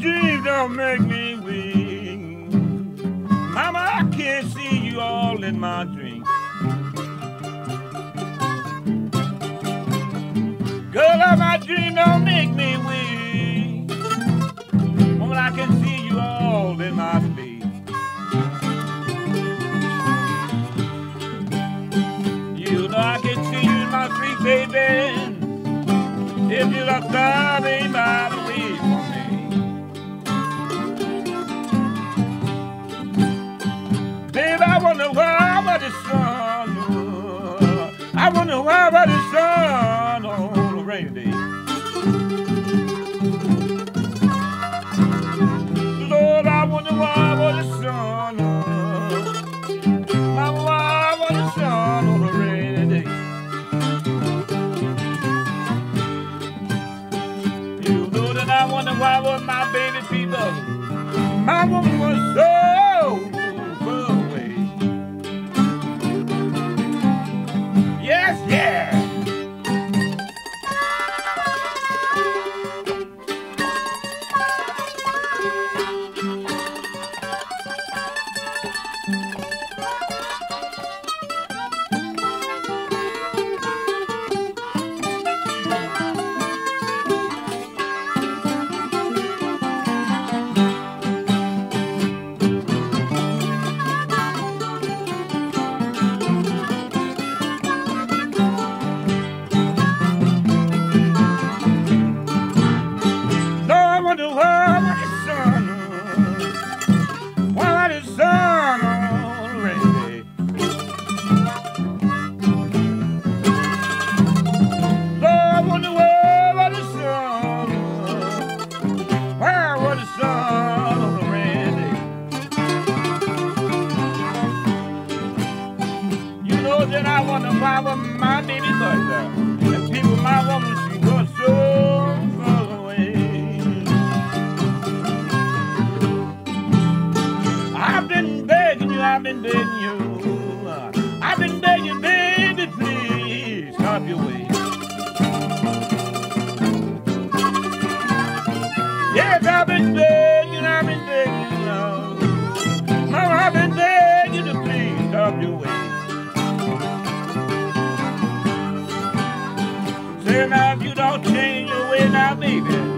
dreams don't make me weak. Mama, I can't see you all in my dreams. Girl, all my dreams don't make me weak. Woman, I can see you all in my sleep. You know I can see you in my sleep, baby. If you look coming by the the sun. Oh. I wonder why about the sun oh, on a rainy day. Lord, I wonder why about the sun. Oh. Mama, why about the sun on a rainy day? You know that I wonder why was my baby people. My woman was so wonder why was my baby like that. And people my woman, she was so far away. I've been begging you, I've been begging you. I've been begging, baby, please stop your way. Yes, I've been begging, I've been begging, you. Mama, I've been begging to please stop your way. Amen.